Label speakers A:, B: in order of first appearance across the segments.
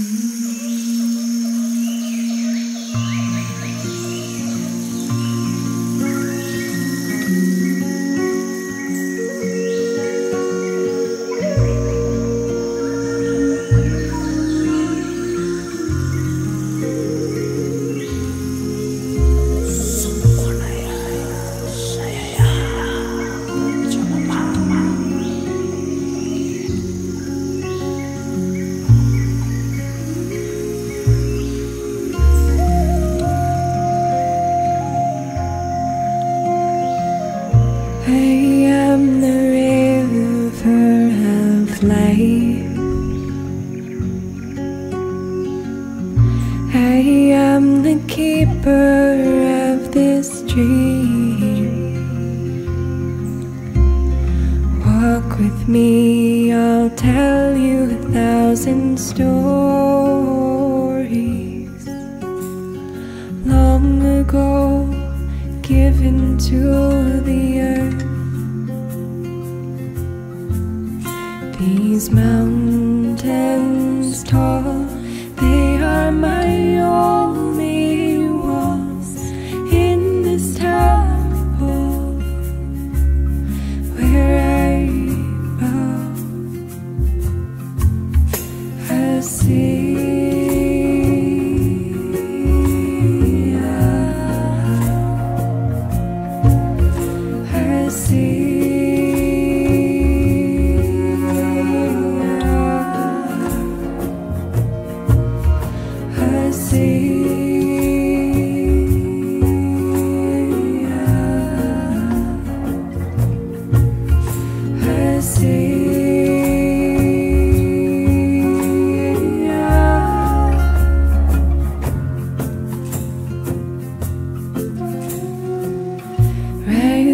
A: I I am the keeper of this dream. Walk with me, I'll tell you a thousand stories. Long ago, given to the earth. These mountains tall, they are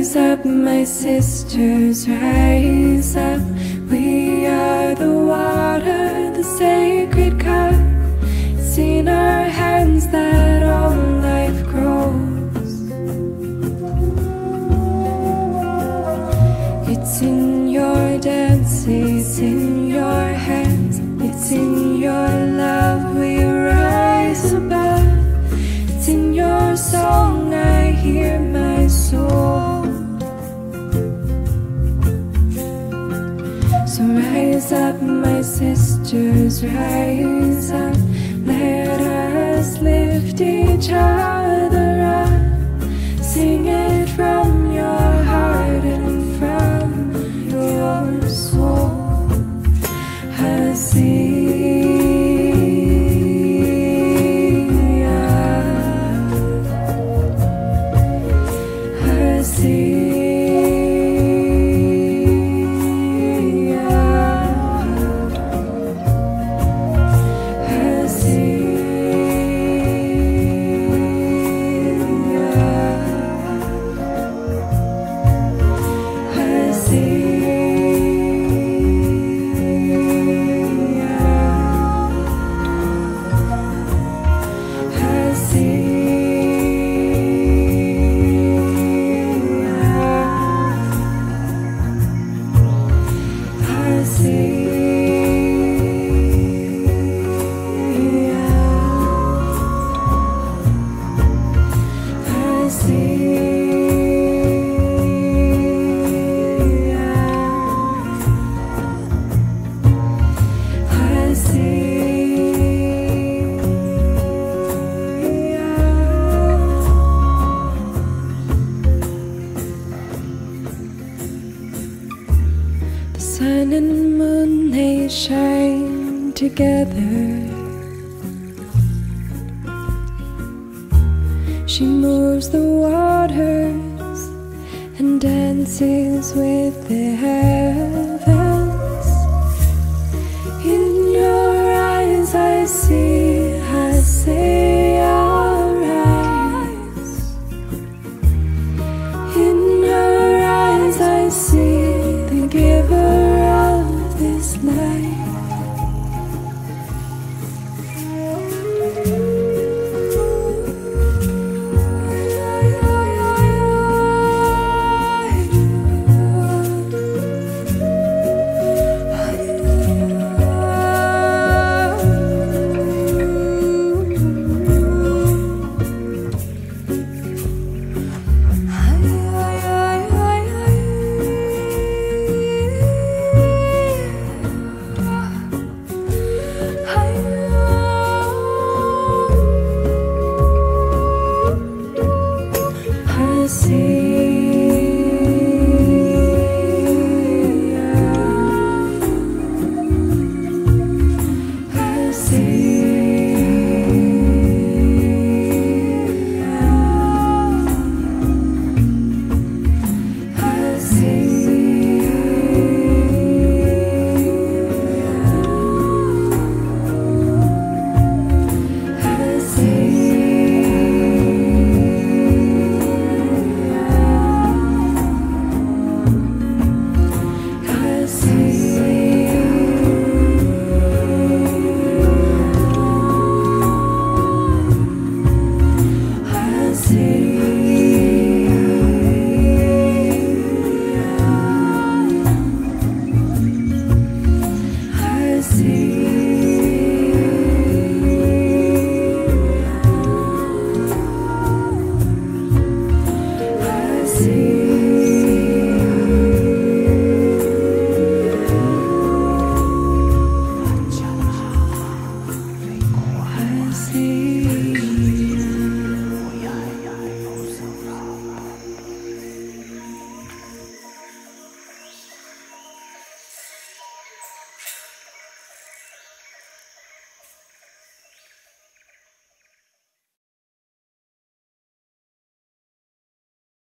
A: Rise up, my sisters, rise up. We are the water, the sacred cup. It's in our hands that my sisters, rise up. Let us lift each other sun and moon they shine together. She moves the waters and dances with the heavens. In your eyes, I see, see.